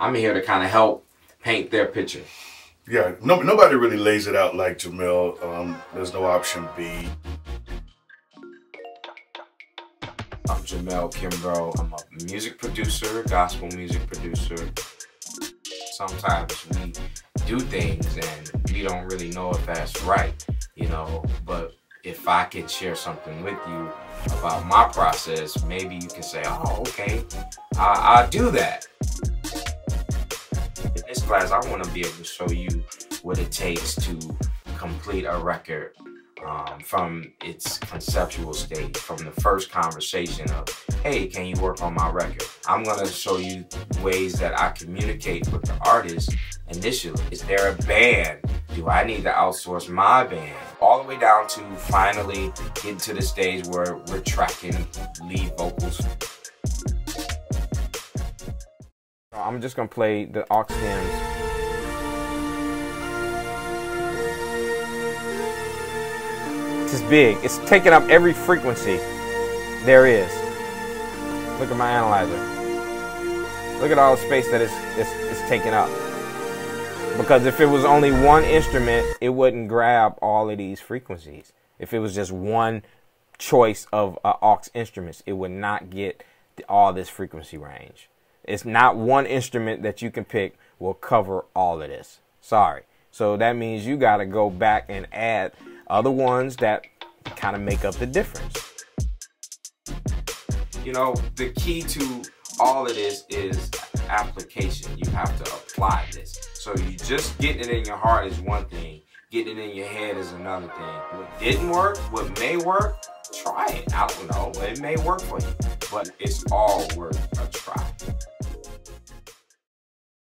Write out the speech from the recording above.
I'm here to kind of help paint their picture. Yeah, no, nobody really lays it out like Jamel. Um, there's no option B. I'm Jamel Kimbrough. I'm a music producer, gospel music producer. Sometimes we do things and we don't really know if that's right, you know, but if I could share something with you about my process, maybe you can say, oh, okay, I, will do that. Class, I want to be able to show you what it takes to complete a record um, from its conceptual state, from the first conversation of, hey, can you work on my record? I'm gonna show you ways that I communicate with the artist initially. Is there a band? Do I need to outsource my band? All the way down to finally getting to the stage where we're tracking lead vocals. I'm just gonna play the aux stems is big. It's taking up every frequency there is. Look at my analyzer. Look at all the space that it's, it's, it's taking up. Because if it was only one instrument, it wouldn't grab all of these frequencies. If it was just one choice of uh, aux instruments, it would not get the, all this frequency range. It's not one instrument that you can pick will cover all of this. Sorry. So that means you got to go back and add other ones that kind of make up the difference. You know, the key to all of this is application. You have to apply this. So you just getting it in your heart is one thing. Getting it in your head is another thing. What didn't work, what may work, try it. I don't know. It may work for you. But it's all worth a try.